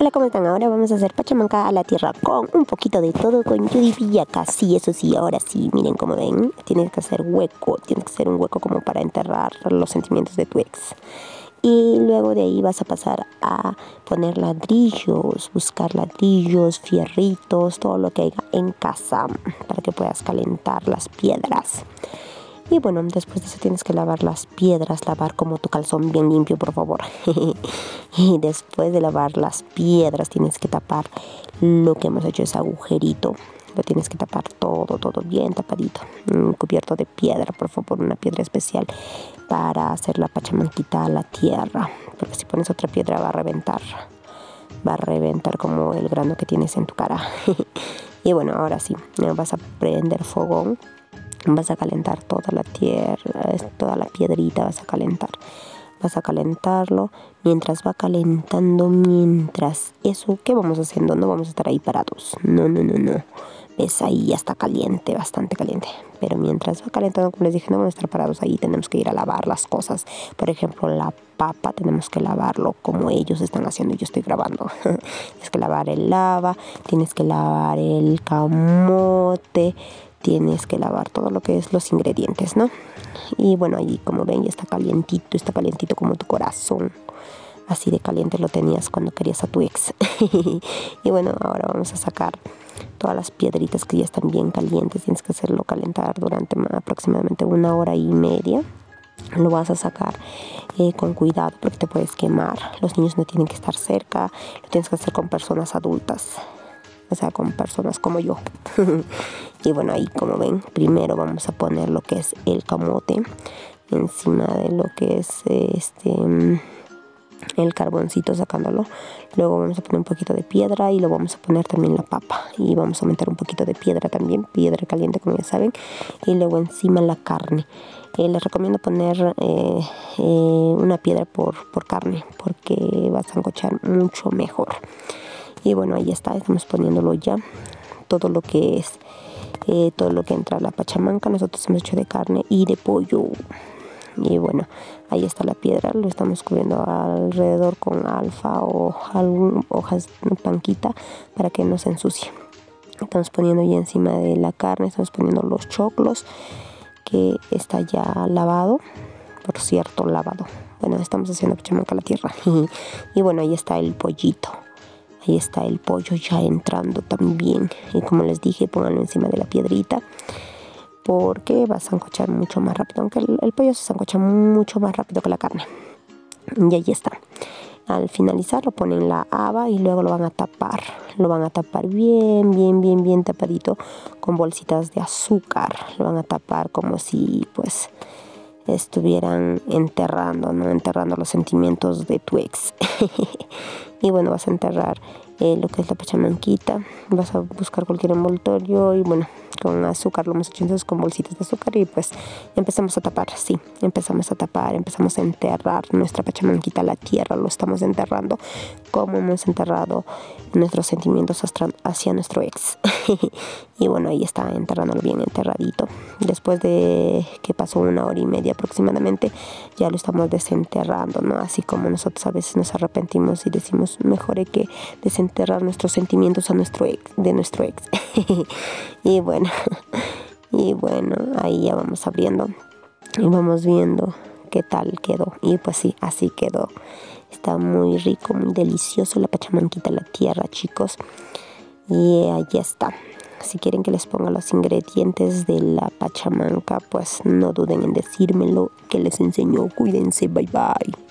Hola, ¿cómo están? Ahora vamos a hacer pachamanca a la tierra con un poquito de todo con Judy Villaca. Sí, eso sí, ahora sí, miren cómo ven. Tienes que hacer hueco, tienes que hacer un hueco como para enterrar los sentimientos de tu ex. Y luego de ahí vas a pasar a poner ladrillos, buscar ladrillos, fierritos, todo lo que haya en casa para que puedas calentar las piedras. Y bueno, después de eso tienes que lavar las piedras, lavar como tu calzón bien limpio, por favor. y después de lavar las piedras tienes que tapar lo que hemos hecho, ese agujerito. Lo tienes que tapar todo, todo bien tapadito. cubierto de piedra, por favor, una piedra especial para hacer la pachamanquita a la tierra. Porque si pones otra piedra va a reventar. Va a reventar como el grano que tienes en tu cara. y bueno, ahora sí, vas a prender fogón vas a calentar toda la tierra, toda la piedrita vas a calentar. Vas a calentarlo mientras va calentando, mientras eso, ¿qué vamos haciendo? No vamos a estar ahí parados. No, no, no, no. Ves ahí ya está caliente, bastante caliente. Pero mientras va calentando, como les dije, no vamos a estar parados ahí. Tenemos que ir a lavar las cosas. Por ejemplo, la papa tenemos que lavarlo como ellos están haciendo. Yo estoy grabando. tienes que lavar el lava, tienes que lavar el camote tienes que lavar todo lo que es los ingredientes, ¿no? Y bueno, ahí como ven ya está calientito, está calientito como tu corazón. Así de caliente lo tenías cuando querías a tu ex. y bueno, ahora vamos a sacar todas las piedritas que ya están bien calientes. Tienes que hacerlo calentar durante aproximadamente una hora y media. Lo vas a sacar eh, con cuidado porque te puedes quemar. Los niños no tienen que estar cerca. Lo tienes que hacer con personas adultas o sea, con personas como yo. y bueno, ahí como ven, primero vamos a poner lo que es el camote encima de lo que es este el carboncito sacándolo. Luego vamos a poner un poquito de piedra y lo vamos a poner también la papa. Y vamos a meter un poquito de piedra también, piedra caliente como ya saben. Y luego encima la carne. Eh, les recomiendo poner eh, eh, una piedra por, por carne porque va a sancochar mucho mejor y bueno ahí está estamos poniéndolo ya todo lo que es eh, todo lo que entra a la pachamanca nosotros hemos hecho de carne y de pollo. Y bueno ahí está la piedra lo estamos cubriendo alrededor con alfa o hojas de panquita para que no se ensucie. Estamos poniendo ya encima de la carne estamos poniendo los choclos que está ya lavado por cierto lavado. Bueno estamos haciendo pachamanca a la tierra. Y bueno ahí está el pollito Ahí está el pollo ya entrando también. Y como les dije, pónganlo encima de la piedrita porque va a sancochar mucho más rápido. Aunque el, pollo se sancocha mucho más rápido que la carne. Y ahí está. Al finalizar lo ponen la haba y luego lo van a tapar. Lo van a tapar bien, bien, bien, bien tapadito con bolsitas de azúcar. Lo van a tapar como si pues estuvieran enterrando, ¿no? Enterrando los sentimientos de tu ex. y bueno, vas a enterrar eh, lo que es la pachamanquita, vas a buscar cualquier envoltorio y bueno, con azúcar, lo hemos hecho entonces con bolsitas de azúcar y pues empezamos a tapar, sí, empezamos a tapar, empezamos a enterrar nuestra pachamanquita a la tierra, lo estamos enterrando como hemos enterrado nuestros sentimientos hacia nuestro ex. y bueno, ahí está enterrándolo bien enterradito. Después de que pasó una hora y media aproximadamente, ya lo estamos desenterrando, ¿no? Así como nosotros a veces nos arrepentimos y decimos, mejor que desenterrar nuestros sentimientos a nuestro ex, de nuestro ex. y bueno, y bueno, ahí ya vamos abriendo y vamos viendo qué tal quedó. Y pues sí, así quedó. Está muy rico, muy delicioso la pachamanquita la tierra, chicos. Y ahí está. Si quieren que les ponga los ingredientes de la pachamanca, pues no duden en decírmelo que les enseño. Cuídense, bye bye.